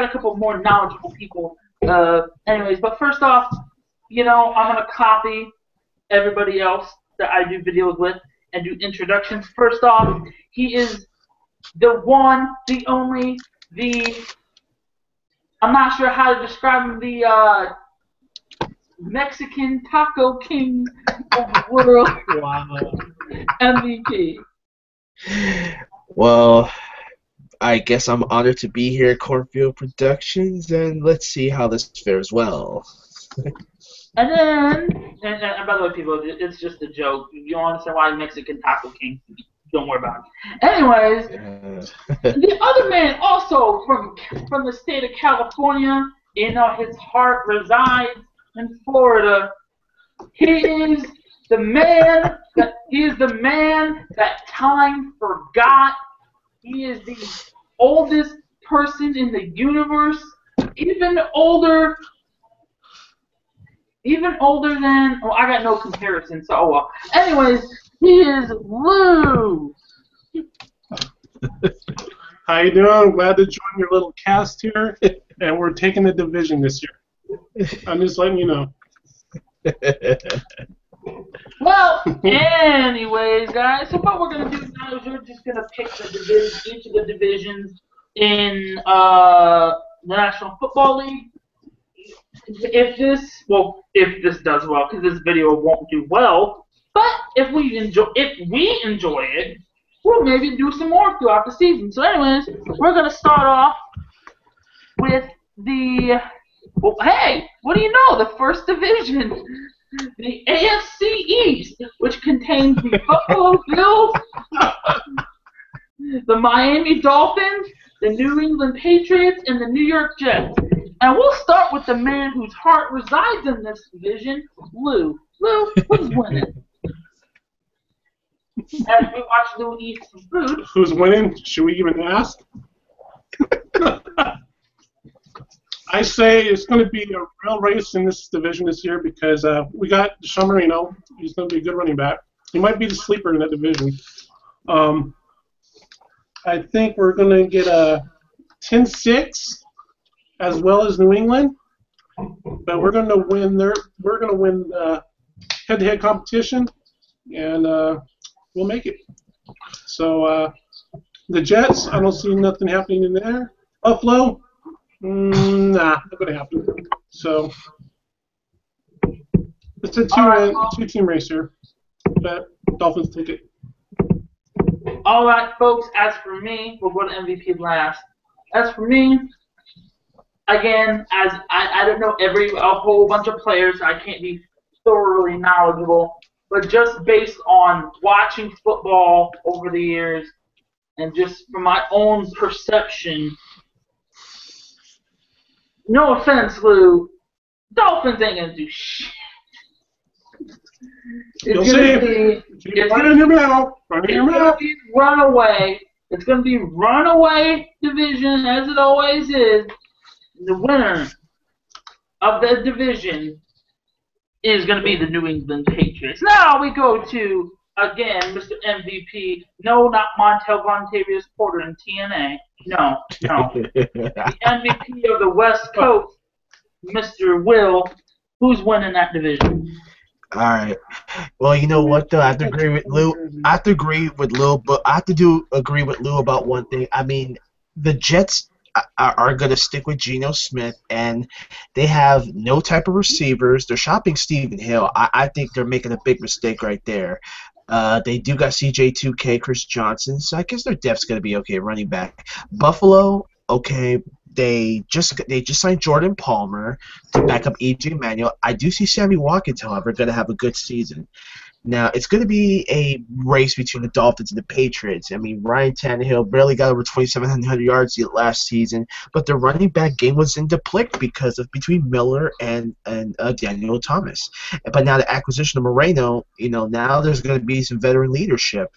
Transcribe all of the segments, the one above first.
got a couple more knowledgeable people. Uh, anyways, but first off, you know, I'm gonna copy everybody else that I do videos with and do introductions. First off, he is the one, the only, the I'm not sure how to describe him, the uh, Mexican Taco King of the world Wow. MVP. Well, I guess I'm honored to be here at Cornfield Productions, and let's see how this fares well. And then, and, and by the way, people, it's just a joke. If you don't understand why Mexican Taco King, don't worry about it. Anyways, Uh, the other man also from from the state of California, you know, his heart resides in Florida. He is the man that he is the man that time forgot. He is the oldest person in the universe, even older even older than well I got no comparison, so oh well. Anyways, he is Lou. How you doing? Glad to join your little cast here, and we're taking the division this year. I'm just letting you know. Well, anyways, guys, so what we're gonna do now is we're just gonna pick the each of the divisions in uh, the National Football League. If this, well, if this does well, because this video won't do well, but if we enjoy, if we enjoy it, we'll maybe do some more throughout the season. So, anyways, we're gonna start off with the. Well, hey, what do you know? The first division the AFC East, which contains the Buffalo Bills, the Miami Dolphins, the New England Patriots, and the New York Jets. And we'll start with the man whose heart resides in this division, Lou. Lou, who's winning? As we watch Lou eat some food, Who's winning? Should we even ask? I say it's going to be a real race in this division this year because uh, we got Sean Marino. He's going to be a good running back. He might be the sleeper in that division. Um, I think we're going to get a 10-6 as well as New England, but we're going to win. Their, we're going to win uh, head-to-head competition, and uh, we'll make it. So uh, the Jets, I don't see nothing happening in there. Buffalo, mm, nah, not gonna happen. So it's a two Alright, uh, two team race here. But Dolphins take it. All right, folks. As for me, we'll go to MVP last. As for me, again, as I, I don't know every a whole bunch of players, I can't be thoroughly knowledgeable, but just based on watching football over the years, and just from my own perception. No offense, Lou. Dolphins ain't gonna do shit. It's You'll gonna see. be It's running your mouth. Running it's your gonna be runaway. It's gonna be runaway division as it always is. The winner of the division is gonna be the New England Patriots. Now we go to again, Mr. MVP. No, not Montel Vontavious Porter in TNA. No, no. the MVP of the West Coast, Mr. Will. Who's winning that division? All right. Well, you know what though? I have to agree with Lou. I have to agree with Lou, but I have to do agree with Lou about one thing. I mean, the Jets are, are going to stick with Geno Smith, and they have no type of receivers. They're shopping Stephen Hill. I, I think they're making a big mistake right there. Uh, they do got CJ2K, Chris Johnson, so I guess their depth's going to be okay running back. Buffalo, okay. They just they just signed Jordan Palmer to back up EJ Manuel. I do see Sammy Watkins, however, going to have a good season. Now it's going to be a race between the Dolphins and the Patriots. I mean, Ryan Tannehill barely got over 2,700 yards last season, but the running back game was in deplict because of between Miller and and uh, Daniel Thomas. But now the acquisition of Moreno, you know, now there's going to be some veteran leadership.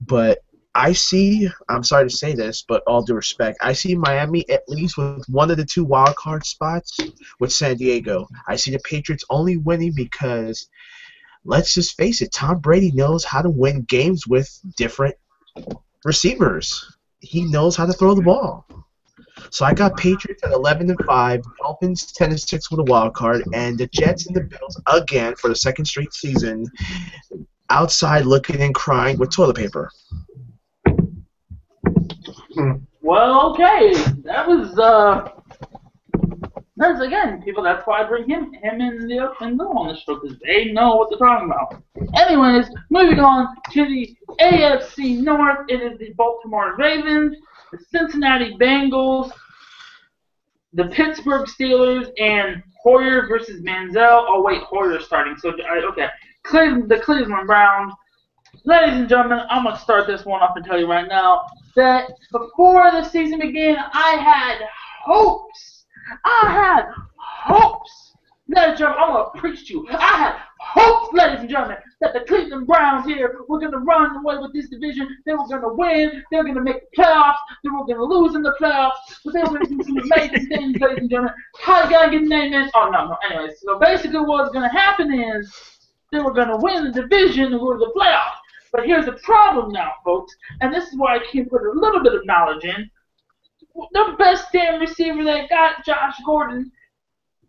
But I see. I'm sorry to say this, but all due respect, I see Miami at least with one of the two wild card spots with San Diego. I see the Patriots only winning because, let's just face it, Tom Brady knows how to win games with different receivers. He knows how to throw the ball. So I got Patriots at 11 and 5, Dolphins 10 and 6 with a wild card, and the Jets and the Bills again for the second straight season outside looking and crying with toilet paper. Well, okay, that was uh, that's again, people. That's why I bring him, him and the and Lou on the show because they know what they're talking about. Anyways, moving on to the AFC North, it is the Baltimore Ravens, the Cincinnati Bengals, the Pittsburgh Steelers, and Hoyer versus Manziel. Oh wait, Hoyer's starting. So okay, Cleveland, the Cleveland Browns. Ladies and gentlemen, I'm gonna start this one off and tell you right now that before the season began, I had hopes. I had hopes. Ladies and gentlemen, I'm gonna preach to you. I had hopes, ladies and gentlemen, that the Cleveland Browns here were gonna run away with this division. They were gonna win. They were gonna make the playoffs. They were gonna lose in the playoffs, but they were gonna do some amazing things, ladies and gentlemen. How you gonna get the name this? Oh no, no. Anyways, so basically what's gonna happen is they were going to win the division and go to the playoffs. But here's the problem now, folks, and this is why I can put a little bit of knowledge in. The best damn receiver they got, Josh Gordon,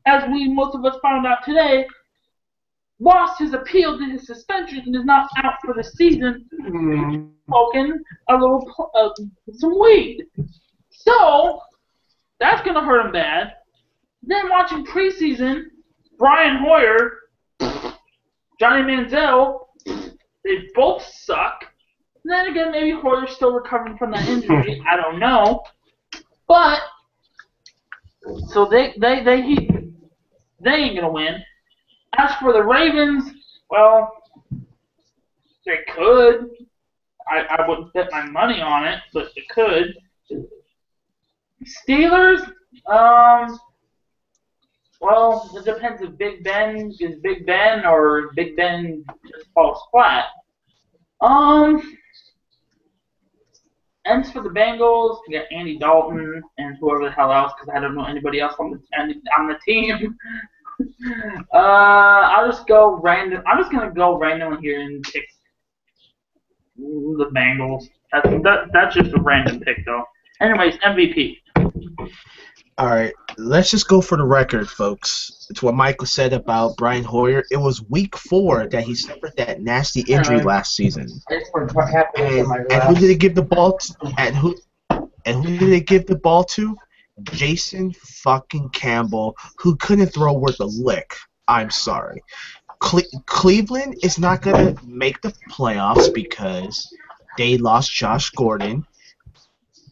as we most of us found out today, lost his appeal to his suspension and is not out for the season, Hmm. smoking a little uh, some weed. So that's gonna hurt him bad. Then watching preseason, Brian Hoyer, Johnny Manziel, they both suck. And Then again, maybe Hoyer's still recovering from that injury. I don't know. But so they they they they ain't gonna win. As for the Ravens, well, they could. I, I wouldn't bet my money on it, but they could. Steelers, um, well, it depends if Big Ben is Big Ben or Big Ben just falls flat. Um, ends for the Bengals, you got Andy Dalton and whoever the hell else, because I don't know anybody else on the on the team. uh, I'll just go random. I'm just gonna go random here and pick the Bengals. That's that, that's just a random pick though. Anyways, MVP. All right, let's just go for the record, folks. It's what Michael said about Brian Hoyer. It was week four that he suffered that nasty injury Alright. last season. That's what happened And, and who did they give the ball to? And who and who did they give the ball to? Jason fucking Campbell, who couldn't throw worth a lick. I'm sorry. Cle- Cleveland is not gonna make the playoffs because they lost Josh Gordon.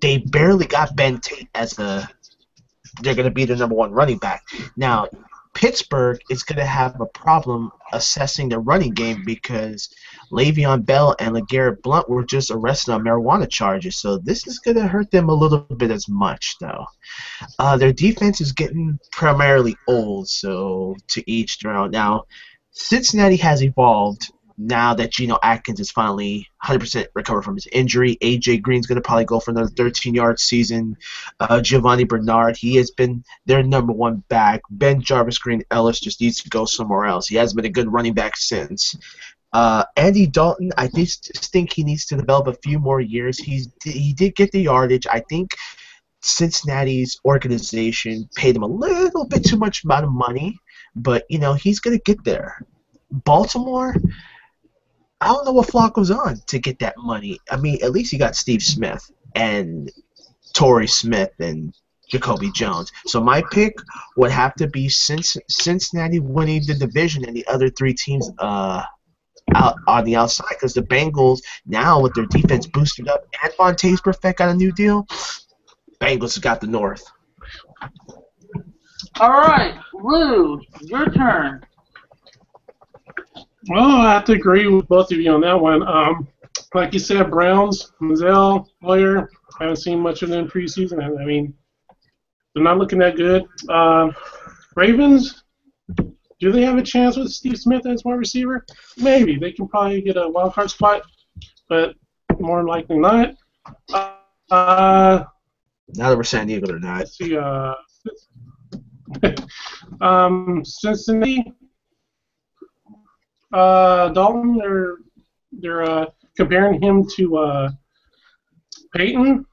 They barely got Ben Tate as a. They're gonna be the number one running back now. Pittsburgh is going to have a problem assessing the running game because Le'Veon Bell and LeGarrette Blount were just arrested on marijuana charges. So this is going to hurt them a little bit as much, though. Uh, their defense is getting primarily old, so to each their own. Now, Cincinnati has evolved now that Geno Atkins is finally 100% recovered from his injury. AJ Green's going to probably go for another 13-yard season. Uh, Giovani Bernard, he has been their number one back. BenJarvus Green-Ellis just needs to go somewhere else. He hasn't been a good running back since. Uh, Andy Dalton, I just think he needs to develop a few more years. He's he did get the yardage. I think Cincinnati's organization paid him a little bit too much amount of money, but you know he's gonna get there. Baltimore, I don't know what Flacco's on to get that money. I mean, at least you got Steve Smith and Torrey Smith and Jacoby Jones. So my pick would have to be Cinc- Cincinnati winning the division and the other three teams uh, out on the outside because the Bengals now with their defense boosted up and Vontaze Burfict got a new deal. Bengals got the North. All right, Lou, your turn. Well, I have to agree with both of you on that one. Um, like you said, Browns, Manziel, Hoyer, I haven't seen much of them preseason. I, I mean, they're not looking that good. Uh, Ravens, do they have a chance with Steve Smith as wide receiver? Maybe. They can probably get a wild card spot, but more likely not. Uh, Now that we're San Diego, they're not. let's see. Uh, um, Cincinnati. Uh, Dalton. They're they're uh, comparing him to uh, Peyton.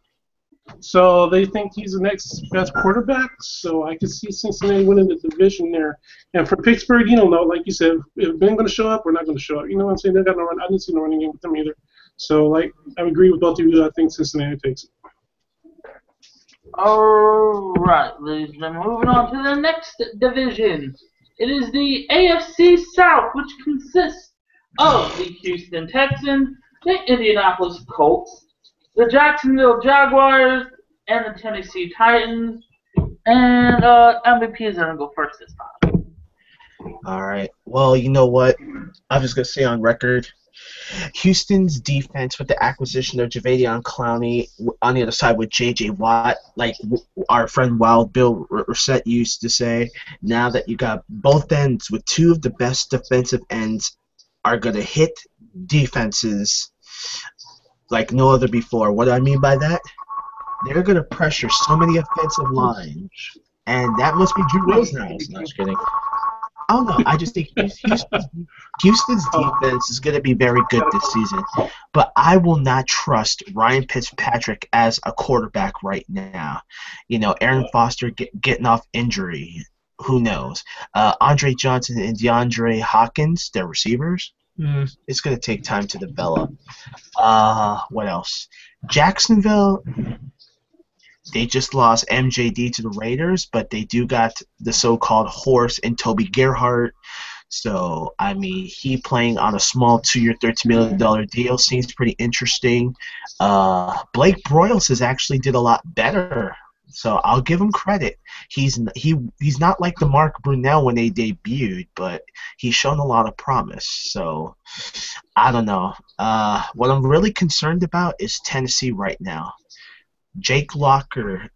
So they think he's the next best quarterback. So I could see Cincinnati winning the division there. And for Pittsburgh, you don't know. Like you said, if Ben going to show up, we're not going to show up. You know what I'm saying? They got no run. I didn't see no running game with them either. So like I agree with both of you. I think Cincinnati takes it. Alright, ladies and gentlemen, moving on to the next division. It is the AFC South, which consists of the Houston Texans, the Indianapolis Colts, the Jacksonville Jaguars, and the Tennessee Titans. And uh, MVP is going to go first this time. All right. Well, you know what? I'm just gonna say on record, Houston's defense with the acquisition of Jadeveon Clowney on the other side with J.J. Watt, like our friend Wild Bill Reset used to say, now that you got both ends with two of the best defensive ends are gonna hit defenses like no other before. What do I mean by that? They're gonna pressure so many offensive lines, and that must be Drew Rosenhaus. No, just kidding. I don't know. I just think Houston's, Houston's defense is going to be very good this season, but I will not trust Ryan Fitzpatrick as a quarterback right now. You know, Arian Foster get, getting off injury. Who knows? Uh, Andre Johnson and DeAndre Hopkins, their receivers. Hmm, it's going to take time to develop. Uh, what else? Jacksonville. They just lost MJD to the Raiders, but they do got the so-called horse in Toby Gerhart. So I mean, he playing on a small two-year, thirteen million dollar deal seems pretty interesting. Uh, Blake Bortles has actually did a lot better, so I'll give him credit. He's he he's not like the Mark Brunell when they debuted, but he's shown a lot of promise. So I don't know. Uh, what I'm really concerned about is Tennessee right now. Jake Locker,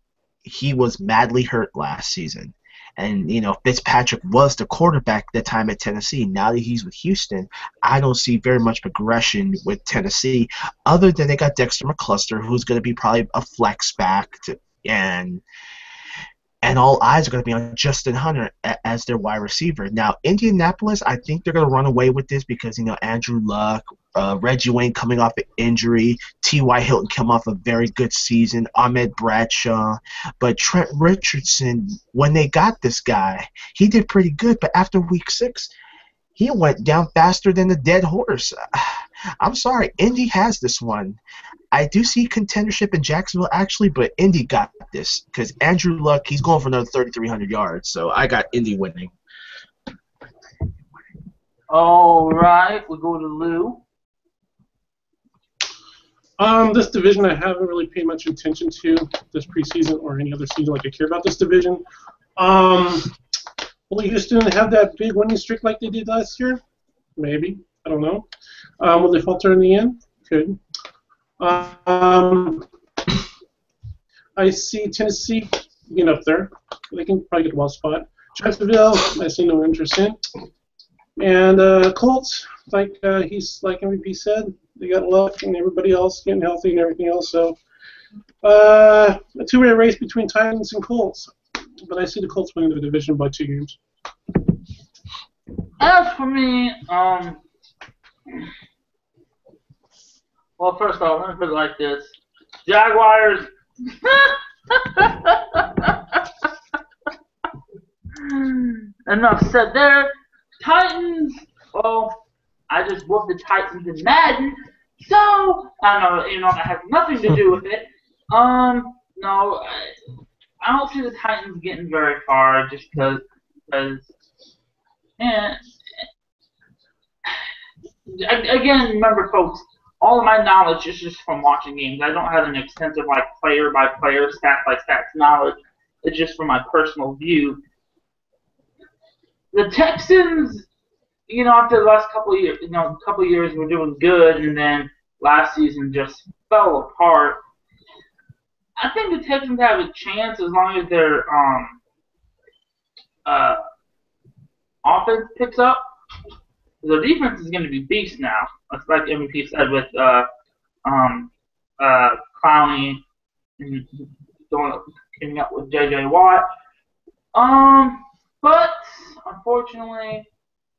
he was madly hurt last season. And, you know, Fitzpatrick was the quarterback at the time at Tennessee. Now that he's with Houston, I don't see very much progression with Tennessee, other than they got Dexter McCluster, who's going to be probably a flex back, to, and and all eyes are going to be on Justin Hunter as their wide receiver. Now, Indianapolis, I think they're going to run away with this because, you know, Andrew Luck, uh, Reggie Wayne coming off an injury, T.Y. Hilton come off a very good season, Ahmad Bradshaw. But Trent Richardson, when they got this guy, he did pretty good. But after week six, he went down faster than a dead horse. I'm sorry, Indy has this one. I do see contendership in Jacksonville actually, but Indy got this because Andrew Luck he's going for another 3,300 yards, so I got Indy winning. Alright, we go to Lou. Um, this division I haven't really paid much attention to this preseason or any other season like I care about this division. Um, will Houston have that big winning streak like they did last year? Maybe. I don't know. Um, will they falter in the end? Could. Um, I see Tennessee getting up there. They can probably get a wild spot. Jacksonville, I see no interest in. And uh, Colts, like uh, he's like MVP said, they got luck and everybody else getting healthy and everything else. So uh, a two-way race between Titans and Colts, but I see the Colts winning the division by two games. As for me, um, well, first off, let me put it like this: Jaguars. Enough said there. Titans. Well, I just whooped the Titans in Madden, so I don't know. You know, that has nothing to do with it. Um, no, I, I don't see the Titans getting very far just because, because, and again, remember, folks, all of my knowledge is just from watching games. I don't have an extensive like player by player, stat by stats knowledge. It's just from my personal view. The Texans, you know, after the last couple years, you know, couple years were doing good, and then last season just fell apart. I think the Texans have a chance as long as their um uh offense picks up. The defense is going to be beast now. It's like MVP said with uh, um, uh, Clowney and keeping up with J.J. Watt. Um, but unfortunately,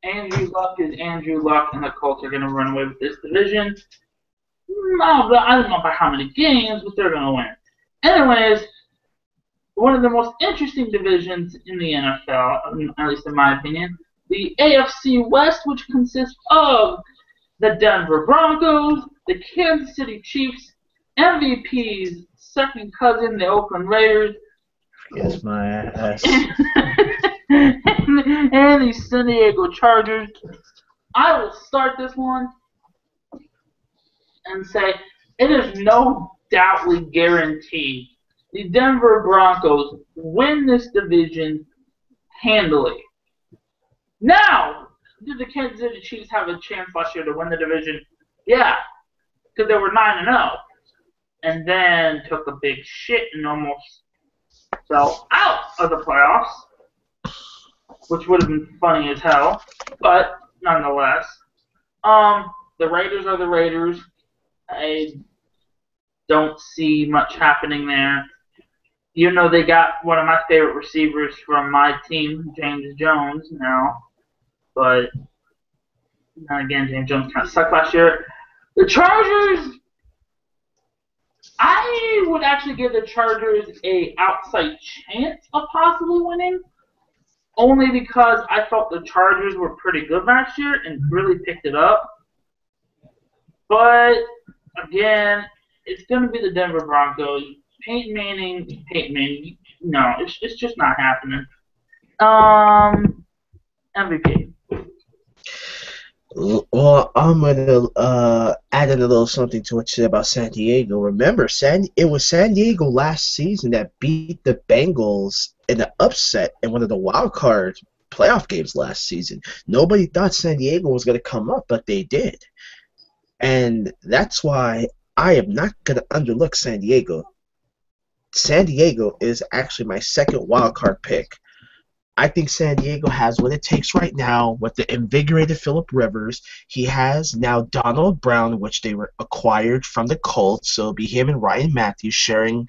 Andrew Luck is Andrew Luck, and the Colts are going to run away with this division. No, I don't know by how many games, but they're going to win. Anyways, one of the most interesting divisions in the NFL, at least in my opinion, the AFC West, which consists of the Denver Broncos, the Kansas City Chiefs, MVP's second cousin, the Oakland Raiders, Yes, my ass. and the San Diego Chargers. I will start this one and say it is no doubtly guaranteed the Denver Broncos win this division handily. Now, did the Kansas City Chiefs have a chance last year to win the division? Yeah, because they were nine and zero, and then took a big shit and almost fell out of the playoffs, which would have been funny as hell, but nonetheless, um, the Raiders are the Raiders. I don't see much happening there. You know they got one of my favorite receivers from my team, James Jones, now, but again, James Jones kind of sucked last year. The Chargers, I would actually give the Chargers a outside chance of possibly winning, only because I felt the Chargers were pretty good last year and really picked it up. But again, it's going to be the Denver Broncos. Peyton Manning, Peyton Manning. No, it's it's just not happening. Um, MVP. Well, I'm gonna uh, add in a little something to what you said about San Diego. Remember, San it was San Diego last season that beat the Bengals in the upset in one of the wild card playoff games last season. Nobody thought San Diego was gonna come up, but they did, and that's why I am not gonna underlook San Diego. San Diego is actually my second wild card pick. I think San Diego has what it takes right now with the invigorated Philip Rivers. He has now Donald Brown, which they were acquired from the Colts. So it'll be him and Ryan Mathews sharing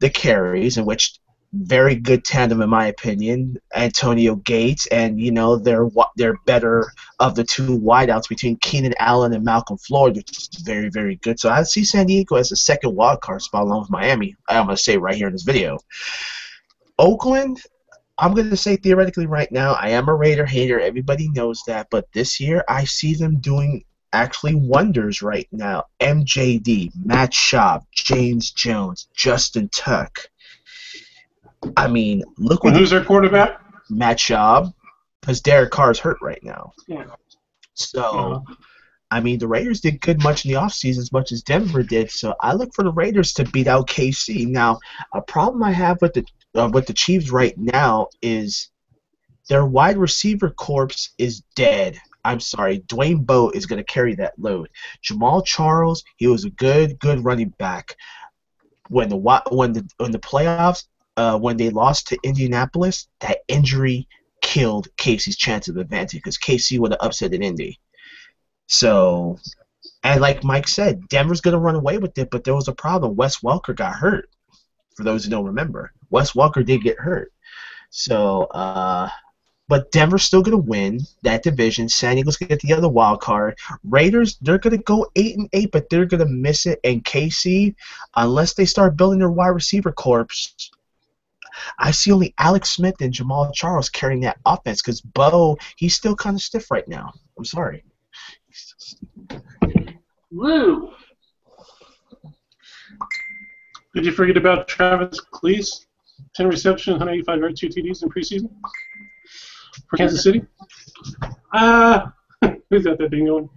the carries, in which very good tandem in my opinion. Antonio Gates, and you know they're they're better of the two wideouts between Keenan Allen and Malcom Floyd, which is very very good. So I see San Diego as a second wild card spot along with Miami. I'm gonna say right here in this video. Oakland, I'm going to say theoretically right now, I am a Raider hater. Everybody knows that. But this year, I see them doing actually wonders right now. MJD, Matt Schaub, James Jones, Justin Tuck. I mean, look what. Who's their quarterback? Matt Schaub, because Derek Carr's hurt right now. Yeah. So, I mean, the Raiders did good much in the offseason as much as Denver did. So I look for the Raiders to beat out KC. Now, a problem I have with the uh, with the Chiefs right now is their wide receiver corpse is dead. I'm sorry, Dwayne Bowe is going to carry that load. Jamaal Charles, he was a good, good running back. When the when the when the playoffs, uh, when they lost to Indianapolis, that injury killed Casey's chance of advancing because Casey would have upset an Indy. So, and like Mike said, Denver's going to run away with it, but there was a problem. Wes Welker got hurt. For those who don't remember, Wes Welker did get hurt. So, uh, but Denver's still going to win that division. San Diego's going to get the other wild card. Raiders, they're going to go eight and eight, but they're going to miss it. And KC, unless they start building their wide receiver corps, I see only Alex Smith and Jamaal Charles carrying that offense because Bowe, he's still kind of stiff right now. I'm sorry. Lou. Did you forget about Travis Kelce? 10 receptions, 185 yards, 2 TDs in preseason for Kansas City. Uh, who's got that thing going?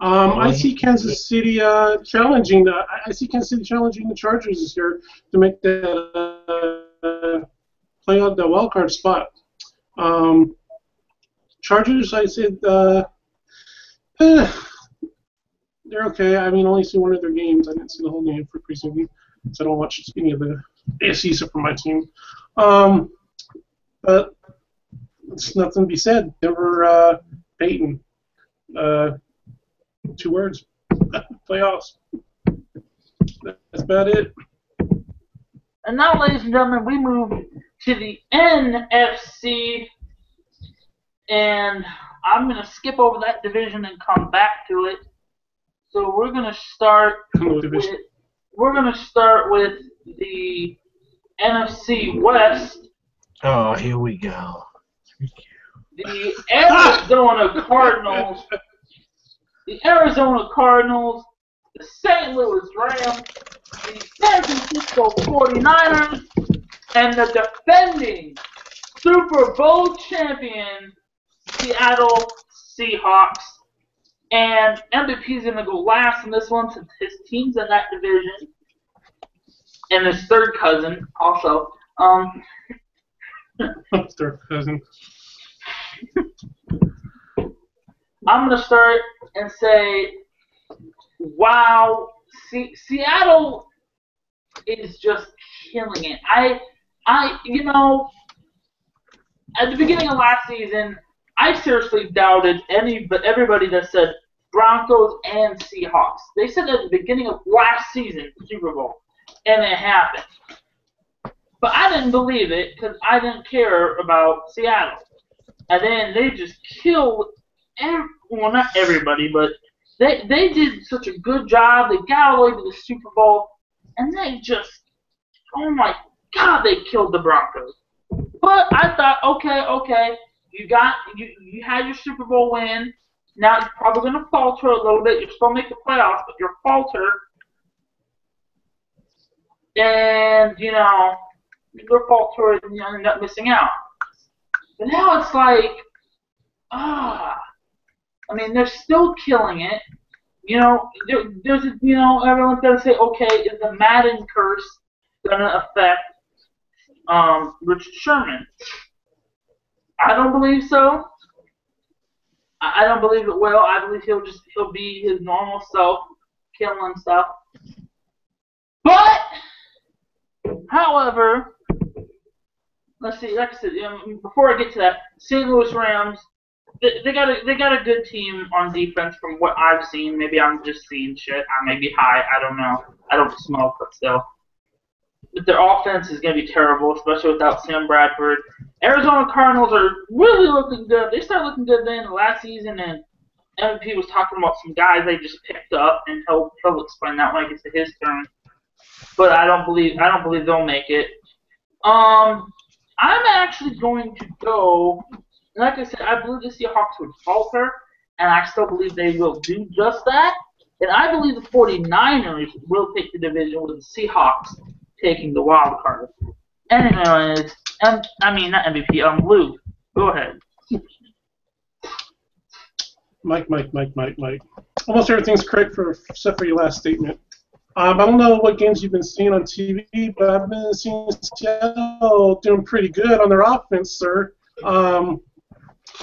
Um, I see Kansas City uh, challenging. The, I see Kansas City challenging the Chargers this year to make that uh, play on the wild card spot. Um, Chargers, I said, uh, eh, they're okay. I mean, I only see one of their games. I didn't see the whole game for preseason, so I don't watch any of the AFC except for my team. Um, but it's nothing to be said. Never uh, Peyton. Uh, two words. Playoffs. That's about it. And now, ladies and gentlemen, we move to the NFC, and I'm gonna skip over that division and come back to it. So we're gonna start with we're gonna start with the NFC West. Oh, here we go. The Arizona Cardinals. The Arizona Cardinals. The St. Louis Rams. The San Francisco 49ers. And the defending Super Bowl champion Seattle Seahawks. And MVP's going to go last in this one since his team's in that division. And his third cousin also. Um, Third cousin. I'm gonna start and say, wow, Se- Seattle is just killing it. I, I, you know, at the beginning of last season, I seriously doubted any, but everybody that said Broncos and Seahawks. They said at the beginning of last season, Super Bowl, and it happened. But I didn't believe it because I didn't care about Seattle. And then they just killed ev- well, not everybody, but they they did such a good job. They got all the way to the Super Bowl, and they just, oh my God, they killed the Broncos. But I thought, okay, okay, you got you you had your Super Bowl win. Now you're probably gonna falter a little bit. You're still make the playoffs, but you're falter. And you know, you're falter and you end up missing out. But now it's like, ah. I mean, they're still killing it. You know, there, there's, you know, everyone's gonna say, okay, is the Madden curse gonna affect um, Richard Sherman? I don't believe so. I don't believe it will. I believe he'll just he'll be his normal self, killing stuff. But, however, let's see. Like I said, um, before I get to that, St. Louis Rams they, they got a they got a good team on defense from what I've seen. Maybe I'm just seeing shit. I may be high. I don't know. I don't smoke, but still. But their offense is gonna be terrible, especially without Sam Bradford. Arizona Cardinals are really looking good. They started looking good then last season, and MVP was talking about some guys they just picked up, and he'll he'll explain that when it gets to his turn. But I don't believe I don't believe they'll make it. Um, I'm actually going to go like I said, I believe the Seahawks would falter, and I still believe they will do just that. And I believe the 49ers will take the division with the Seahawks taking the wild card. Anyways, um, I mean, not MVP, um, Luke, go ahead. Mike, Mike, Mike, Mike, Mike. Almost everything's correct for except for your last statement. Um, I don't know what games you've been seeing on TV, but I've been seeing Seattle doing pretty good on their offense, sir. Um,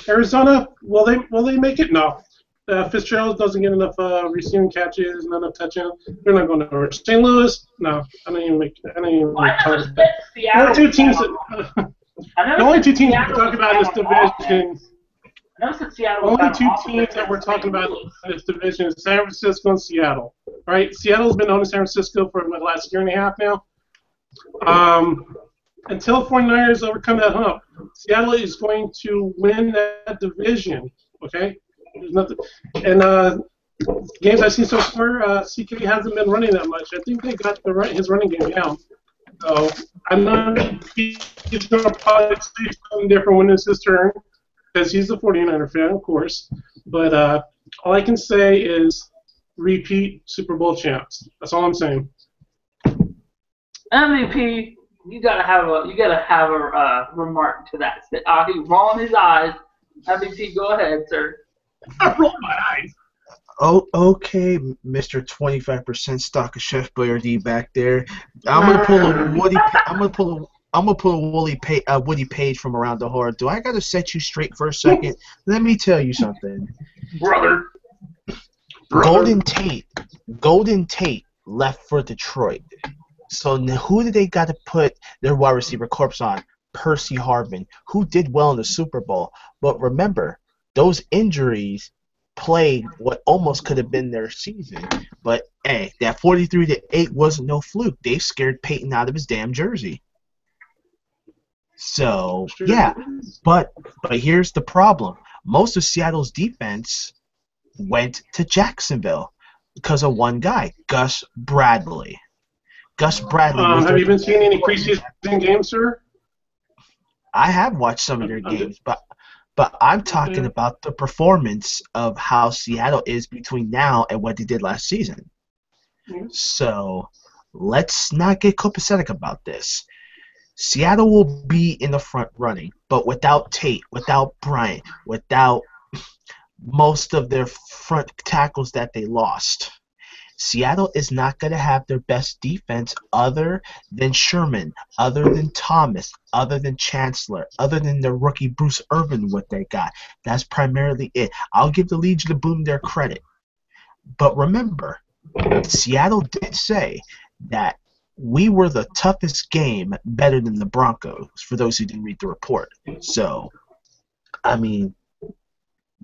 Arizona, will they will they make it? No. Uh, Fitzgerald doesn't get enough uh, receiving catches, not enough touchdowns. They're not going to reach. St. Louis, no. I don't even make. I don't even Well, I make never talk said Seattle. only two teams that, the only two teams we're talking about in this on division offense. I never said Seattle The only two teams that we're talking about in this division is San Francisco and Seattle. Right? Seattle's been as San Francisco for the last year and a half now. Um, until 49ers overcome that hump, Seattle is going to win that division. Okay? There's nothing. And uh, games I've seen so far, uh, CK hasn't been running that much. I think they got the his running game down. So I'm not. He's going to probably say something different when it's his turn because he's a 49er fan, of course. But uh, all I can say is repeat Super Bowl champs. That's all I'm saying. MVP, you gotta have a you gotta have a uh, remark to that. Uh, he's rolling his eyes. MVP, go ahead, sir. I rolled my eyes. Oh, okay, Mr. 25% stock of Chef Boyardee back there. I'm gonna pull a Woody. I'm gonna pull a. I'm gonna pull a Woody, pa- uh, Woody Paige from around the horn. Do I gotta set you straight for a second? Let me tell you something. Brother. Golden Tate, Golden Tate left for Detroit. So who did they got to put their wide receiver corpse on? Percy Harvin, who did well in the Super Bowl. But remember, those injuries played what almost could have been their season. But hey, that 43 to 8 wasn't no fluke. They scared Peyton out of his damn jersey. So yeah, but but here's the problem. Most of Seattle's defense went to Jacksonville because of one guy, Gus Bradley. Gus Bradley. Uh, was have you been seeing any preseason games, sir? I have watched some of their games, but but I'm talking Okay. about the performance of how Seattle is between now and what they did last season. Mhm. So let's not get copacetic about this. Seattle will be in the front running, but without Tate, without Bryant, without most of their front tackles that they lost. Seattle is not going to have their best defense other than Sherman, other than Thomas, other than Chancellor, other than their rookie Bruce Irvin, what they got. That's primarily it. I'll give the Legion of Boom their credit. But remember, Seattle did say that we were the toughest game better than the Broncos, for those who didn't read the report. So, I mean,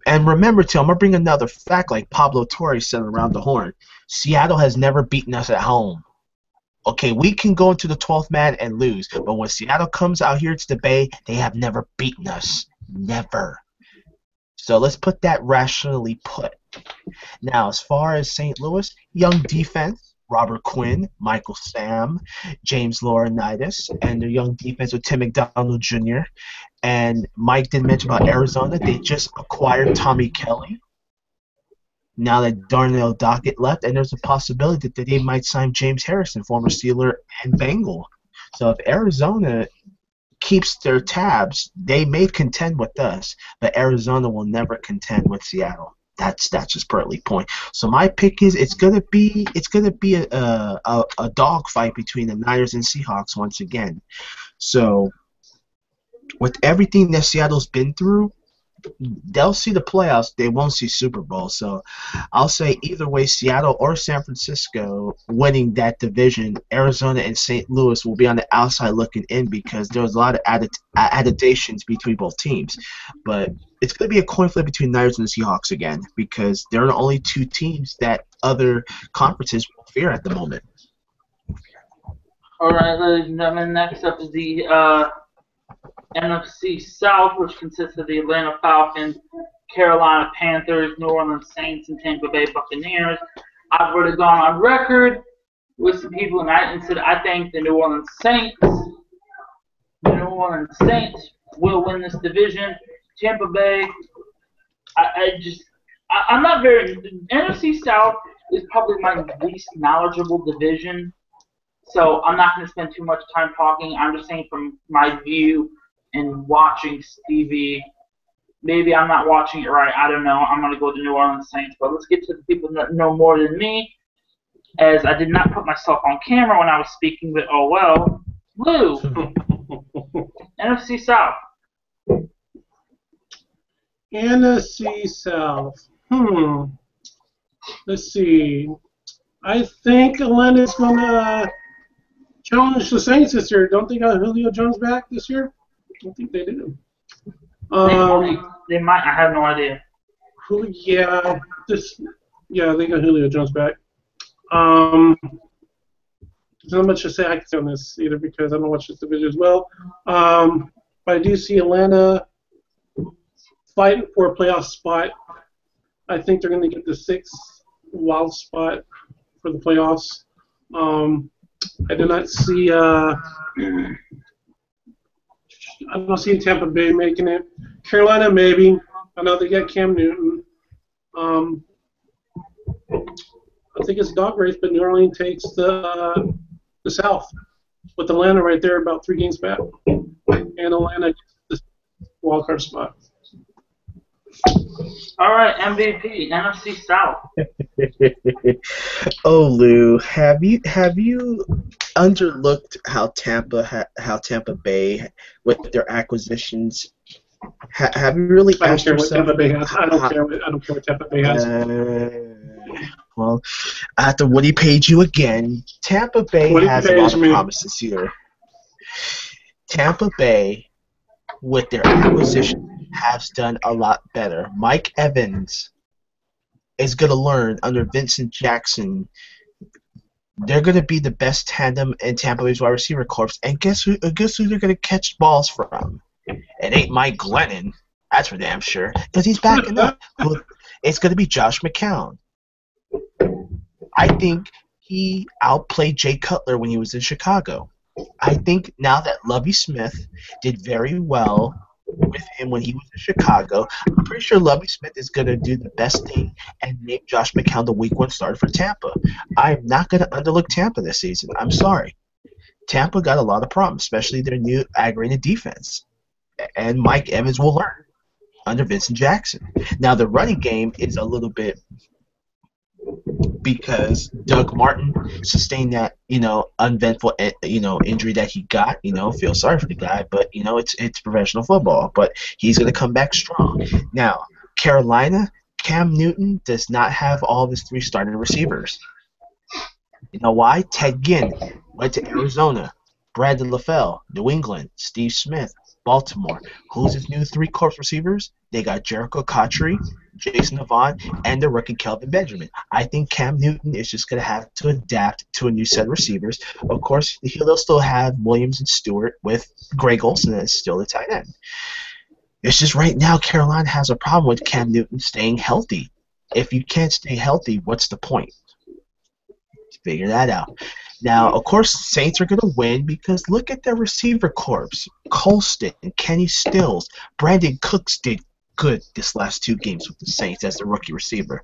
and remember, too, I'm going to bring another fact like Pablo Torres said around the horn. Seattle has never beaten us at home. Okay, we can go into the 12th man and lose, but when Seattle comes out here to the Bay, they have never beaten us. Never. So let's put that rationally put. Now, as far as St. Louis, young defense, Robert Quinn, Michael Sam, James Laurinaitis, and their young defense with Tim McDonald Jr. And Mike didn't mention about Arizona. They just acquired Tommy Kelly. Now that Darnell Dockett left, and there's a possibility that they might sign James Harrison, former Steeler and Bengal. So if Arizona keeps their tabs, they may contend with us, but Arizona will never contend with Seattle. That's that's just Pertly point. So my pick is it's gonna be it's gonna be a a, a, a dog fight between the Niners and Seahawks once again. So with everything that Seattle's been through, they'll see the playoffs. They won't see Super Bowl. So I'll say either way, Seattle or San Francisco winning that division, Arizona and St. Louis will be on the outside looking in because there's a lot of added, adaptations between both teams. But it's going to be a coin flip between Niners and the Seahawks again because they're the only two teams that other conferences will fear at the moment. All right, ladies and gentlemen, next up is the uh, NFC South, which consists of the Atlanta Falcons, Carolina Panthers, New Orleans Saints, and Tampa Bay Buccaneers. I've already gone on record with some people tonight and said I think the New Orleans Saints, the New Orleans Saints will win this division. Tampa Bay, I, I just, I, I'm not very. NFC South is probably my least knowledgeable division. So I'm not going to spend too much time talking. I'm just saying from my view and watching Stevie. Maybe I'm not watching it right. I don't know. I'm going to go to New Orleans Saints. But let's get to the people that know more than me. As I did not put myself on camera when I was speaking, but oh well. Lou, NFC South. NFC South. Hmm. Let's see. I think Atlanta's going to challenge the Saints this year. Don't they got Julio Jones back this year? I don't think they do. They, Um, they might. I have no idea. who, yeah, this, yeah, they got Julio Jones back. Um, there's not much to say I can say on this either because I don't watch this division as well. Um, but I do see Atlanta fighting for a playoff spot. I think they're going to get the sixth wild spot for the playoffs. Um, I do not see. Uh, I don't see Tampa Bay making it. Carolina maybe. I know they got Cam Newton. Um, I think it's a dog race, but New Orleans takes the uh, the South with Atlanta right there, about three games back, and Atlanta gets the wild card spot. All right, MVP, NFC South. oh, Lou, have you have you underlooked how Tampa ha- how Tampa Bay with their acquisitions? Ha- have you really I don't asked care what yourself? Tampa Bay has. I don't care. What, I don't care what Tampa Bay has. Uh, well, after Woody paid you again, Tampa Bay Woody has a pays lot of me. promises here. Tampa Bay, with their acquisition, has done a lot better. Mike Evans is going to learn under Vincent Jackson. They're going to be the best tandem in Tampa Bay's wide receiver corps. And guess who? Uh, guess who they're going to catch balls from? It ain't Mike Glennon. That's for damn sure. Because he's backing up. It's going to be Josh McCown. I think he outplayed Jay Cutler when he was in Chicago. I think now that Lovie Smith did very well with him when he was in Chicago, I'm pretty sure Lovie Smith is going to do the best thing and name Josh McCown the week one starter for Tampa. I'm not going to underlook Tampa this season. I'm sorry. Tampa got a lot of problems, especially their new aggravated defense. And Mike Evans will learn under Vincent Jackson. Now, the running game is a little bit because Doug Martin sustained that you know uneventful eh, you know injury that he got. You know, feel sorry for the guy, but you know it's it's professional football. But he's going to come back strong. Now, Carolina, Cam Newton does not have all of his three starting receivers. You know why? Ted Ginn went to Arizona. Brandon LaFell, New England. Steve Smith, Baltimore. Who's his new three corps receivers? They got Jerricho Cotchery, Jason Avant, and the rookie Kelvin Benjamin. I think Cam Newton is just going to have to adapt to a new set of receivers. Of course, he'll still have Williams and Stewart with Greg Olsen as still the tight end. It's just right now Carolina has a problem with Cam Newton staying healthy. If you can't stay healthy, what's the point? Figure that out. Now, of course, Saints are going to win because look at their receiver corps. Colston, and Kenny Stills, Brandin Cooks did good this last two games with the Saints as the rookie receiver.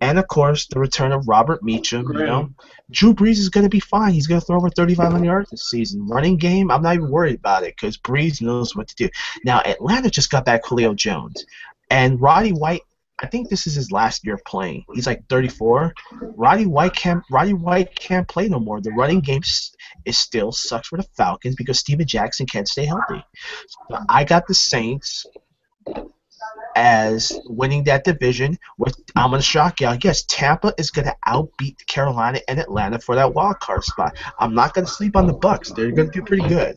And of course, the return of Robert Meachem. You know, Drew Brees is going to be fine. He's going to throw over 3,500 yards this season. Running game, I'm not even worried about it because Brees knows what to do. Now, Atlanta just got back Julio Jones, and Roddy White. I think this is his last year of playing. He's like 34. Roddy White can't. Roddy White can't play no more. The running game is still sucks for the Falcons because Steven Jackson can't stay healthy. So I got the Saints as winning that division. With I'm gonna shock y'all. Yes, Tampa is gonna outbeat Carolina and Atlanta for that wild card spot. I'm not gonna sleep on the Bucks. They're gonna do pretty good.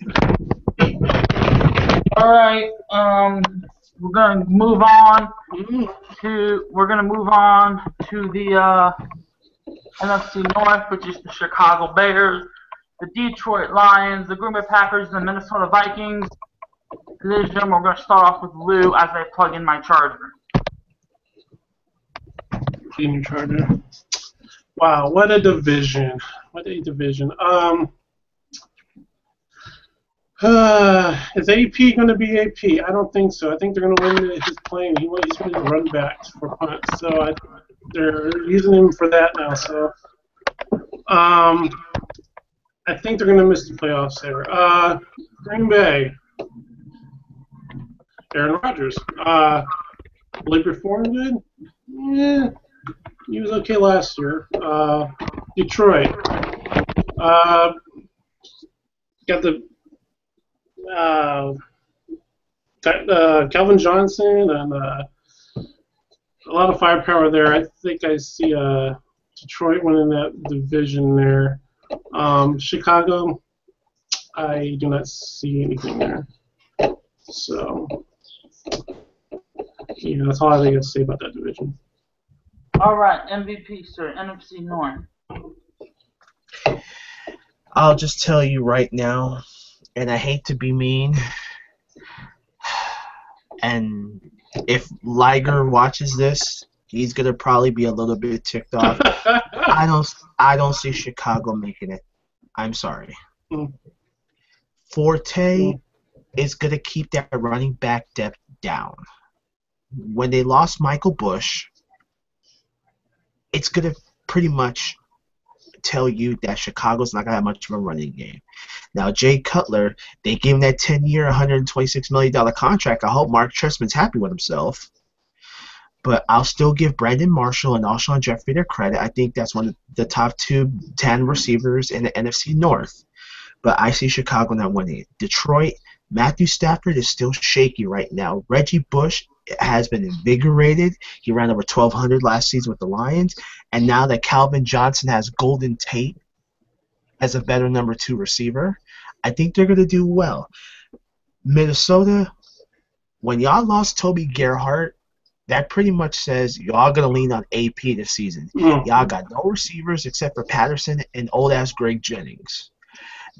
All right. Um, we're gonna move on to we're gonna move on to the uh, NFC North, which is the Chicago Bears, the Detroit Lions, the Green Bay Packers, and the Minnesota Vikings division. We're going to start off with Lou as I plug in my charger. In your charger. Wow, what a division! What a division. Um, uh, is AP going to be AP? I don't think so. I think they're going to win his plane. He going to run back for punts, so I, they're using him for that now. So, um, I think they're going to miss the playoffs there. Uh, Green Bay. Aaron Rodgers. Uh, will good? Yeah, he was okay last year. Uh, Detroit. Uh, got the uh, uh, Calvin Johnson and uh, a lot of firepower there. I think I see uh, Detroit winning that division there. Um, Chicago, I do not see anything there. So yeah, that's all I think to say about that division. All right, MVP, sir. NFC North. I'll just tell you right now, and I hate to be mean, and if Liger watches this, he's gonna probably be a little bit ticked off. I don't, I don't see Chicago making it. I'm sorry. Mm. Forte Mm. is gonna keep that running back depth down. When they lost Michael Bush, it's going to pretty much tell you that Chicago's not going to have much of a running game. Now, Jay Cutler, they gave him that 10 year, $126 million contract. I hope Mark Trestman's happy with himself. But I'll still give Brandon Marshall and Alshon Jeffery their credit. I think that's one of the top two 10 receivers in the NFC North. But I see Chicago not winning it. Detroit, Matthew Stafford is still shaky right now. Reggie Bush has been invigorated. He ran over 1,200 last season with the Lions. And now that Calvin Johnson has Golden Tate as a better number two receiver, I think they're going to do well. Minnesota, when y'all lost Toby Gerhart, that pretty much says y'all gonna lean on AP this season. Mm. Y'all got no receivers except for Patterson and old ass Greg Jennings.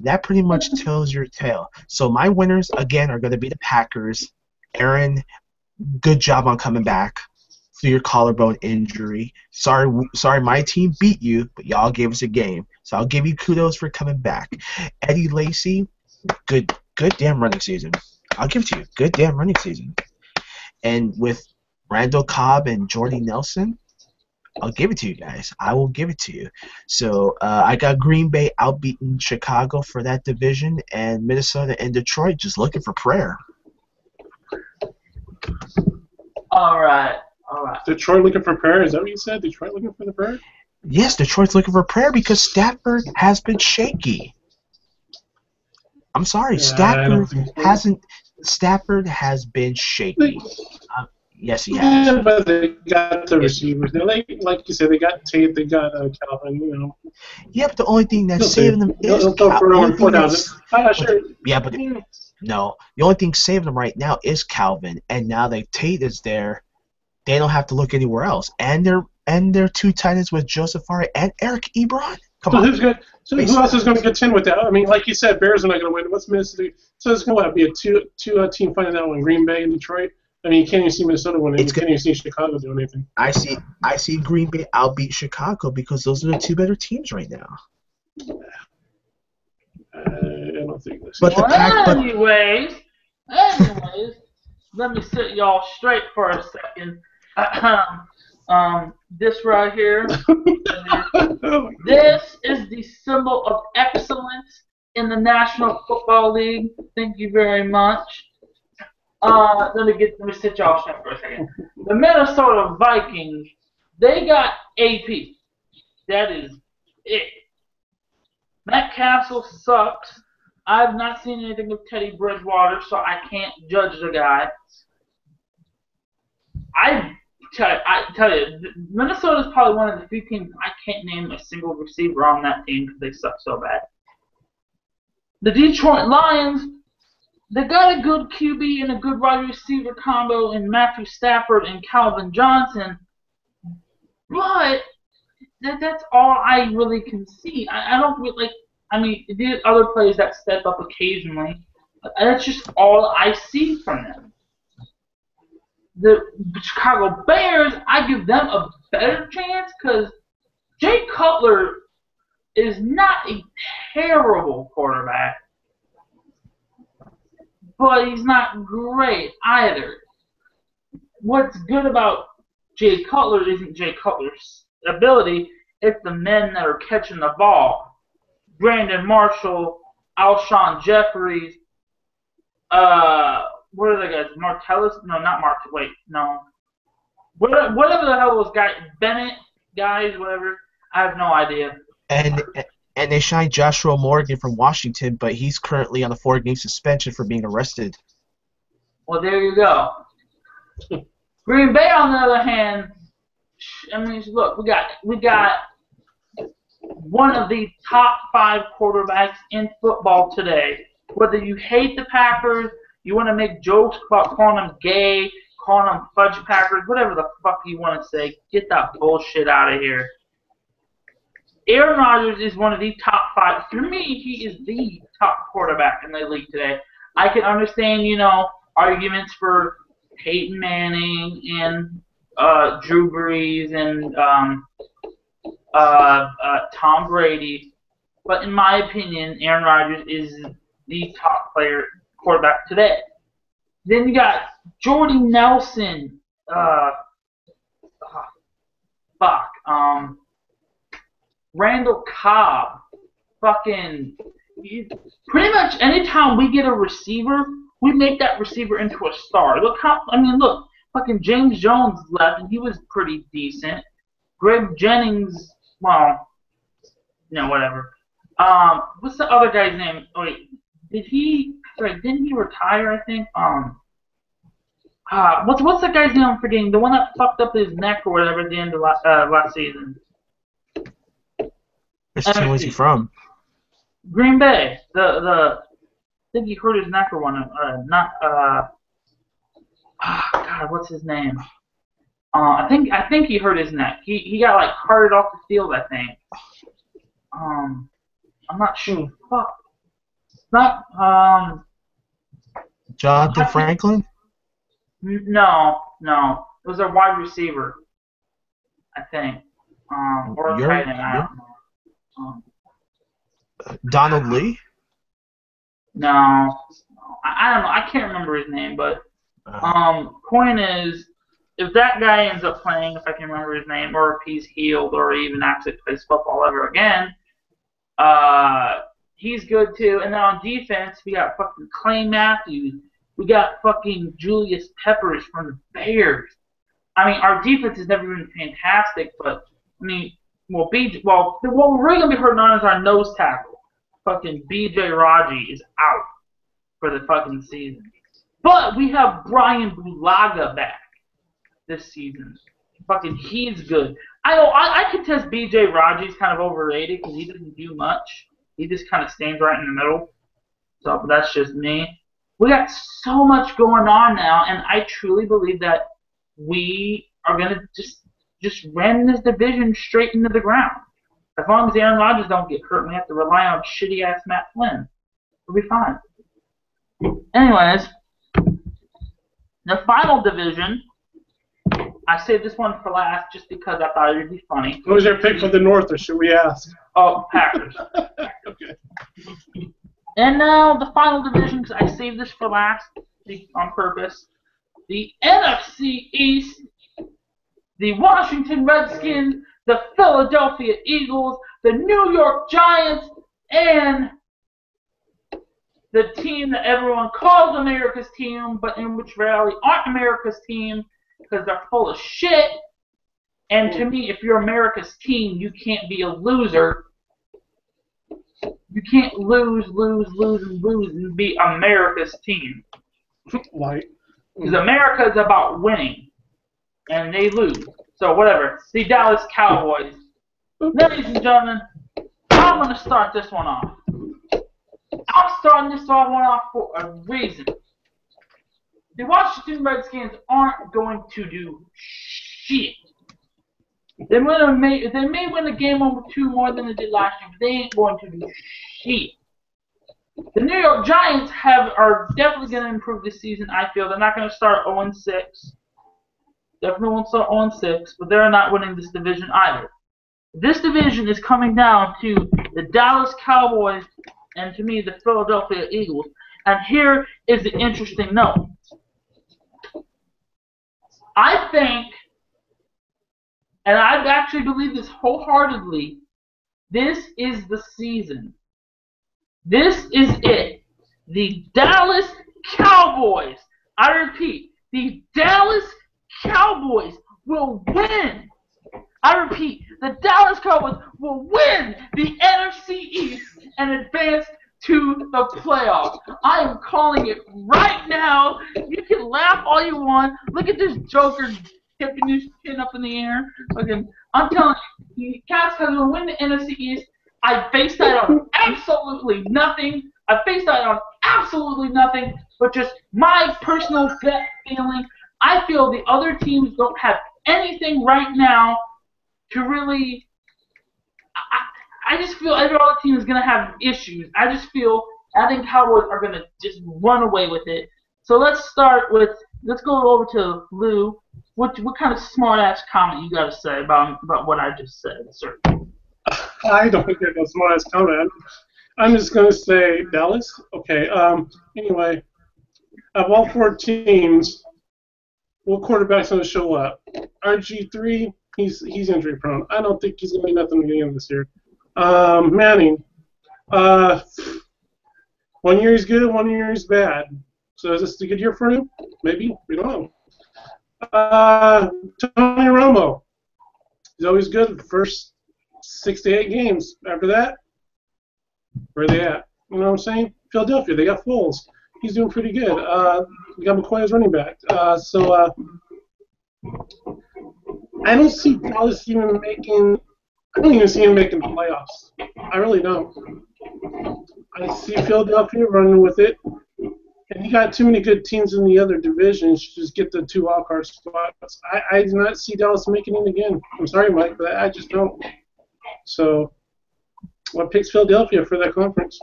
That pretty much tells your tale. So my winners again are gonna be the Packers. Aaron, good job on coming back through your collarbone injury. Sorry, sorry, my team beat you, but y'all gave us a game. So I'll give you kudos for coming back. Eddie Lacy, good, good damn running season. I'll give it to you. Good damn running season. And with Randall Cobb and Jordy Nelson, I'll give it to you guys. I will give it to you. So uh, I got Green Bay outbeating Chicago for that division, and Minnesota and Detroit just looking for prayer. All right. All right. Detroit looking for prayer. Is that what you said? Detroit looking for the prayer? Yes, Detroit's looking for prayer because Stafford has been shaky. I'm sorry, Yeah, Stafford hasn't. Stafford has been shaky. Uh, yes, he has. Yeah, but they got the receivers. They like, like you said, they got Tate, they got uh, Calvin. You know, Yeah, but the only thing that's He'll saving do. them He'll- is he'll throw Cal- for the over only four thing thousand. that's- sure. Yeah, but no, the only thing saving them right now is Calvin, and now that Tate is there, they don't have to look anywhere else. And they're and they're two tight ends with Joseph Fauria and Eric Ebron. Come So on, who's going? So who else is going to contend with that? I mean, like you said, Bears are not going to win. What's Minnesota? So it's going to be a two two uh, team fighting out in Green Bay and Detroit. I mean, you can't even see Minnesota winning. It's you can't even see Chicago do anything. I see I see Green Bay outbeat Chicago because those are the two better teams right now. Uh, I don't think this. But the pack, but anyways, anyways, let me set y'all straight for a second. um, this right here, this is the symbol of excellence in the National Football League. Thank you very much. Uh, let me get let me sit y'all straight for a second. The Minnesota Vikings, they got AP. That is it. Matt Cassel sucks. I've not seen anything of Teddy Bridgewater, so I can't judge the guy. I tell I tell you, Minnesota is probably one of the few teams I can't name a single receiver on that team because they suck so bad. The Detroit Lions, they got a good QB and a good wide receiver combo in Matthew Stafford and Calvin Johnson, but that, that's all I really can see. I, I don't like. I mean, the other players that step up occasionally, that's just all I see from them. The Chicago Bears, I give them a better chance because Jay Cutler is not a terrible quarterback, but he's not great either. What's good about Jay Cutler isn't Jay Cutler's ability, it's the men that are catching the ball. Brandon Marshall, Alshon Jeffries, uh, what are the guys? Martellus? No, not Mart. Wait, no. What, whatever the hell those guys, Bennett guys, whatever. I have no idea. and and they signed Joshua Morgan from Washington, but he's currently on a four-game suspension for being arrested. Well, there you go. Green Bay, on the other hand, I mean, look, we got we got one of the top five quarterbacks in football today. Whether you hate the Packers, you want to make jokes about calling them gay, calling them fudge Packers, whatever the fuck you want to say, get that bullshit out of here. Aaron Rodgers is one of the top five. For me, he is the top quarterback in the league today. I can understand, you know, arguments for Peyton Manning and uh, Drew Brees and um, uh, uh, Tom Brady, but in my opinion, Aaron Rodgers is the top player quarterback today. Then you got Jordy Nelson. Uh, ah, fuck. Um, Randall Cobb. Fucking. Pretty much anytime we get a receiver, we make that receiver into a star. Look how. I mean, look. Fucking James Jones left, and he was pretty decent. Greg Jennings, well, you know, whatever. Um, what's the other guy's name? Oh, wait, did he? Sorry, didn't he retire? I think. Um, uh, what's what's the guy's name? I'm forgetting. The one that fucked up his neck or whatever at the end of last, uh, last season. Which team was he from? Green Bay. The the. I think he hurt his neck or one. Uh, not uh. Ah, God, what's his name? Uh, I think I think he hurt his neck. He he got like carted off the field. I think. Um, I'm not sure. Fuck. Not um. Jonathan Franklin. No, no. It was a wide receiver. I think. Um, or a You're- tight end. I don't know. Um, Donald Lee. no, no. I, I don't know. I can't remember his name, but Uh, Um, point is, if that guy ends up playing, if I can remember his name, or if he's healed, or even actually plays football ever again, uh, he's good too. And then on defense, we got fucking Clay Matthews. We got fucking Julius Peppers from the Bears. I mean, our defense has never been fantastic, but I mean, well, B, well, what we're really gonna be hurting on is our nose tackle. Fucking B.J. Raji is out for the fucking season. But we have Brian Bulaga back this season. Fucking, he's good. I know I, I contest B.J. Raji's kind of overrated because he doesn't do much. He just kind of stands right in the middle. So but that's just me. We got so much going on now, and I truly believe that we are gonna just just ram this division straight into the ground. As long as Aaron Rodgers don't get hurt, and we have to rely on shitty ass Matt Flynn. We'll be fine. Anyways, the final division, I saved this one for last just because I thought it would be funny. Who was your pick for the North, or should we ask? Oh, Packers. okay. And now the final division, 'cause I saved this for last on purpose. The NFC East, the Washington Redskins, the Philadelphia Eagles, the New York Giants, and the team that everyone calls America's team, but in which reality aren't America's team because they're full of shit. And to hmm. me, if you're America's team, you can't be a loser you can't lose, lose, lose, and lose and be America's team. Light. Hmm. Because America is about winning, and they lose. So whatever. The Dallas Cowboys. Hmm. Ladies and gentlemen, I'm gonna start this one off. I'm starting this one off for a reason. The Washington Redskins aren't going to do shit. They may, they may win a game over two more than they did last year, but they ain't going to do shit. The New York Giants have are definitely going to improve this season. I feel they're not going to start 0 6. Definitely won't start 0 6, but they're not winning this division either. This division is coming down to the Dallas Cowboys and to me the Philadelphia Eagles. And here is the interesting note. I think, and I actually believe this wholeheartedly, this is the season. This is it. The Dallas Cowboys, I repeat, the Dallas Cowboys will win. I repeat, the Dallas Cowboys will win the NFC East and advance to the playoffs. I am calling it right now. You can laugh all you want. Look at this Joker tipping his chin up in the air. Fucking, I'm telling you, the Cats are going to win the NFC East. I base that on absolutely nothing. I base that on absolutely nothing, but just my personal gut feeling. I feel the other teams don't have anything right now to really. I just feel every other team is going to have issues. I just feel I think Cowboys are going to just run away with it. So let's start with let's go over to Lou. What what kind of smart ass comment you got to say about about what I just said, sir? I don't think that was smart ass comment. I'm just going to say Dallas. Okay. Um. Anyway, of all four teams, what quarterback's going to show up? RG three. He's he's injury prone. I don't think he's going to be nothing of this year. Um, Manning. Uh, one year he's good, one year he's bad. So is this a good year for him? Maybe we don't know. Uh, Tony Romo. He's always good the first six to eight games. After that, where are they at? You know what I'm saying? Philadelphia, they got Foles. He's doing pretty good. Uh, we got McCoy as running back. Uh, so uh, I don't see Dallas even making. I don't even see him making the playoffs. I really don't. I see Philadelphia running with it, And you got too many good teams in the other divisions. You just get the two wild card spots. I, I do not see Dallas making it again. I'm sorry, Mike, but I just don't. So, what picks Philadelphia for that conference?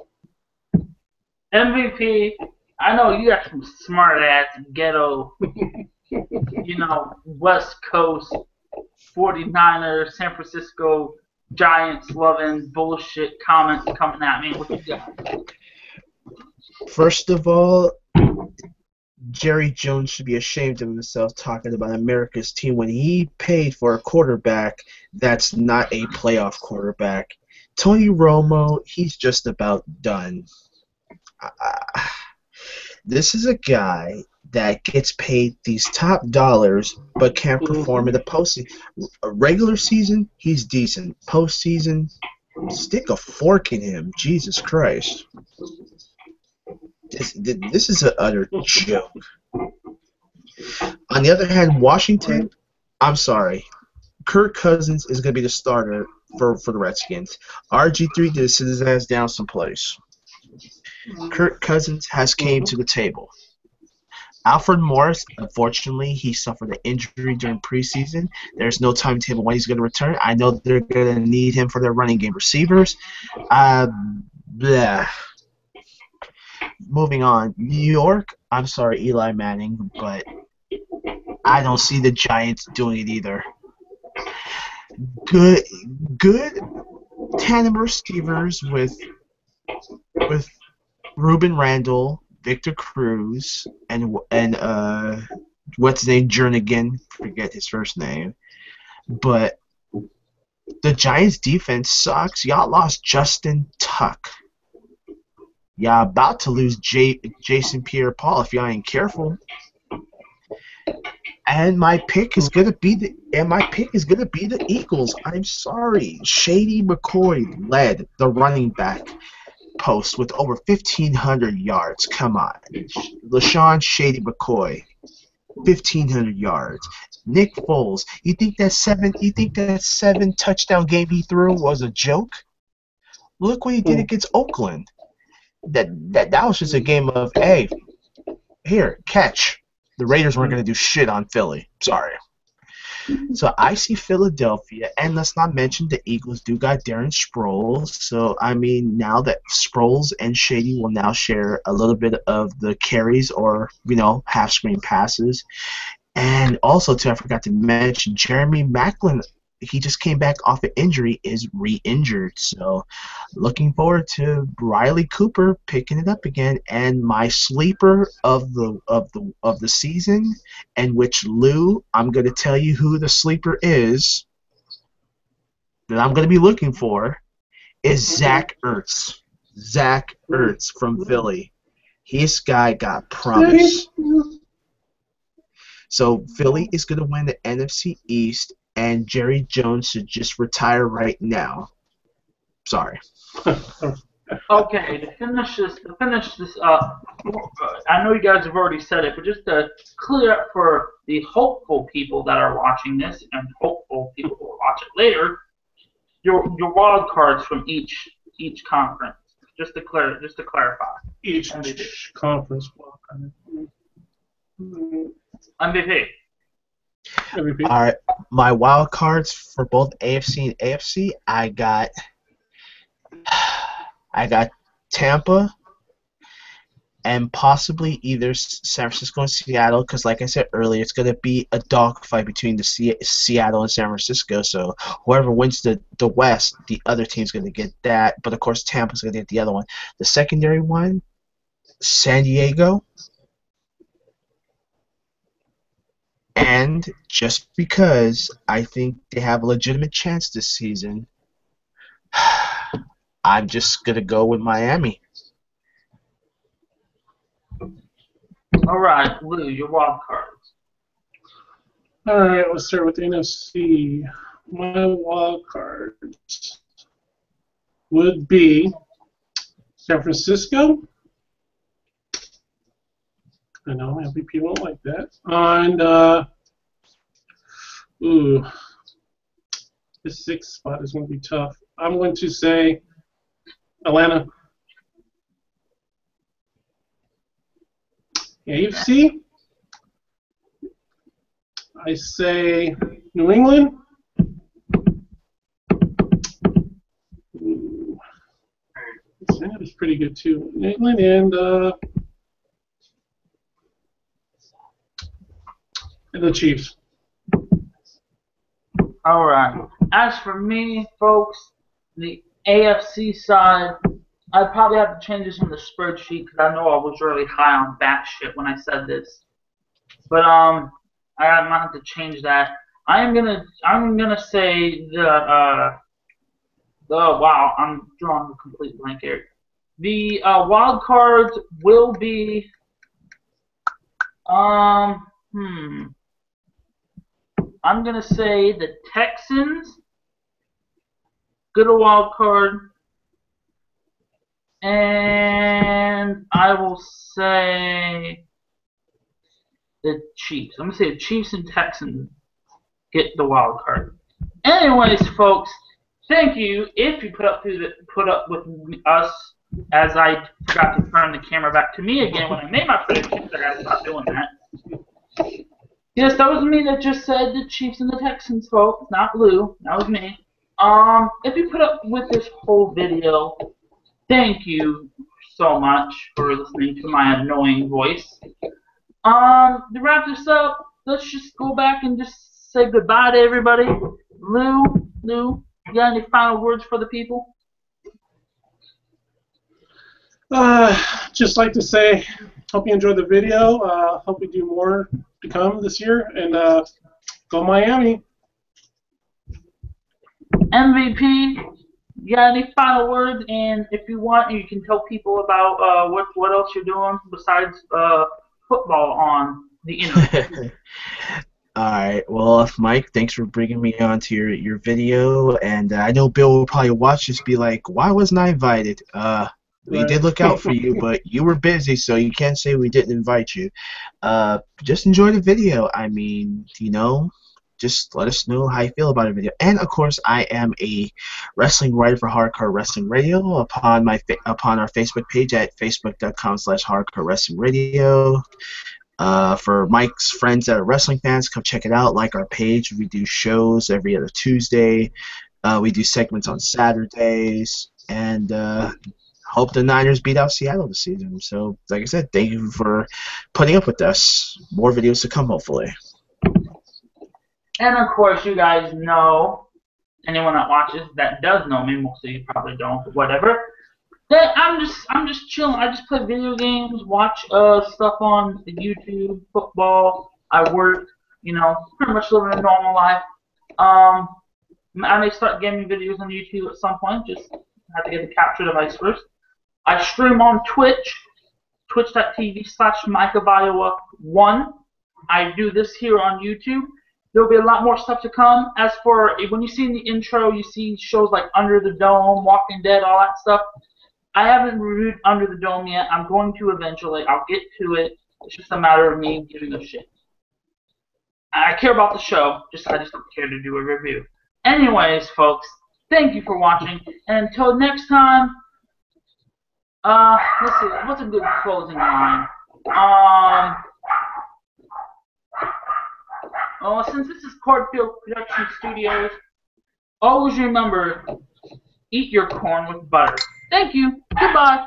MVP. I know you got some smart ass ghetto, you know, West Coast 49ers, San Francisco Giants loving bullshit comments coming at me. What you got? First of all, Jerry Jones should be ashamed of himself talking about America's team when he paid for a quarterback that's not a playoff quarterback. Tony Romo, he's just about done. Uh, this is a guy that gets paid these top dollars but can't mm-hmm. perform in the postseason. A regular season, he's decent. Postseason, stick a fork in him. Jesus Christ. This, this is an utter joke. On the other hand, Washington, I'm sorry. Kirk Cousins is going to be the starter for, for the Redskins. RG3 did sit his ass down someplace. Kirk Cousins has came to the table. Alfred Morris, unfortunately, he suffered an injury during preseason. There's no timetable when he's going to return. I know they're going to need him for their running game receivers. Uh, bleh. Moving on, New York. I'm sorry, Eli Manning, but I don't see the Giants doing it either. Good, good tandem receivers with with Rueben Randle, Victor Cruz, and and uh, what's his name, Jernigan, forget his first name, but the Giants' defense sucks. Y'all lost Justin Tuck. Y'all about to lose J- Jason Pierre-Paul if y'all ain't careful. And my pick is gonna be the and my pick is gonna be the Eagles. I'm sorry. Shady McCoy led the running back post with over 1,500 yards. Come on. LeSean Shady McCoy, 1,500 yards. Nick Foles, you think that seven? You think that seven touchdown game he threw was a joke? Look what he did hmm. against Oakland. That that that was just a game of hey, here catch. The Raiders weren't hmm. going to do shit on Philly. Sorry. So I see Philadelphia, and let's not mention the Eagles do got Darren Sproles. So I mean, now that Sproles and Shady will now share a little bit of the carries or you know half screen passes, and also too I forgot to mention Jeremy Maclin. He just came back off an injury, is re-injured. So, looking forward to Riley Cooper picking it up again. And my sleeper of the of the of the season, and which Lou, I'm going to tell you who the sleeper is that I'm going to be looking for, is mm-hmm. Zach Ertz. Zach Ertz from Philly. His guy got promise. So Philly is going to win the NFC East, and Jerry Jones should just retire right now. Sorry. Okay, to finish this, to finish this up, I know you guys have already said it, but just to clear up for the hopeful people that are watching this and hopeful people who will watch it later, your your wild cards from each each conference, just to clear, just to clarify. Each MVP. conference wild card. MVP. MVP. All right, my wild cards for both AFC and AFC, I got, I got Tampa, and possibly either San Francisco and Seattle, because like I said earlier, it's gonna be a dogfight between the Se- Seattle and San Francisco. So whoever wins the the West, the other team's gonna get that. But of course, Tampa's gonna get the other one. The secondary one, San Diego. And just because I think they have a legitimate chance this season, I'm just gonna go with Miami. All right, Lou, your wild cards. All right, let's start with the NFC. My wild cards would be San Francisco. I know MVP won't like that. And uh, ooh, the sixth spot is going to be tough. I'm going to say Atlanta. AFC. I say New England. Ooh. Cincinnati's pretty good too. New England and uh, and the Chiefs. All right. As for me, folks, the AFC side, I'd probably have to change this on the spreadsheet because I know I was really high on bat shit when I said this. But um, I might have to change that. I am gonna I'm gonna say that uh, the wow I'm drawing a complete blank here. The uh, wild cards will be um hmm. I'm gonna say the Texans. Good a wild card. And I will say the Chiefs. I'm gonna say the Chiefs and Texans get the wild card. Anyways, folks, thank you if you put up put up with us as I forgot to turn the camera back to me again when I made my predictions. I gotta stop doing that. Yes, that was me that just said the Chiefs and the Texans, folks, not Lou. That was me. Um, if you put up with this whole video, thank you so much for listening to my annoying voice. Um, to wrap this up, let's just go back and just say goodbye to everybody. Lou, Lou, you got any final words for the people? Uh, just like to say, hope you enjoyed the video. Uh, hope we do more to come this year, and uh, go Miami. MVP, you got any final words? And if you want, you can tell people about uh, what what else you're doing besides uh, football on the internet. All right. Well, Mike, thanks for bringing me onto your your video, and uh, I know Bill will probably watch this, be like, "Why wasn't I invited?" Uh, we Right. did look out for you, but you were busy, so you can't say we didn't invite you. Uh, just enjoy the video. I mean, you know, just let us know how you feel about the video. And of course, I am a wrestling writer for Hardcore Wrestling Radio upon my fa- upon our Facebook page at facebook.com/slash Hardcore Wrestling Radio. Uh, for Mike's friends that are wrestling fans, come check it out. Like our page. We do shows every other Tuesday. Uh, we do segments on Saturdays, and uh, hope the Niners beat out Seattle this season. So, like I said, thank you for putting up with us. More videos to come, hopefully. And of course, you guys know, anyone that watches that does know me, most of you probably don't, but whatever. That I'm just I'm just chilling. I just play video games, watch uh stuff on YouTube, football. I work, you know, pretty much living a normal life. Um, I may start gaming videos on YouTube at some point. Just have to get the capture device first. I stream on Twitch, twitch.tv slash MicahBiowa1. I do this here on YouTube. There'll be a lot more stuff to come. As for when you see in the intro, you see shows like Under the Dome, Walking Dead, all that stuff. I haven't reviewed Under the Dome yet. I'm going to eventually. I'll get to it. It's just a matter of me giving a shit. I care about the show, just I just don't care to do a review. Anyways, folks, thank you for watching, and until next time. Uh, let's see. What's a good closing line? Um. Oh, since this is Cordfield Production Studios, always remember, eat your corn with butter. Thank you. Goodbye.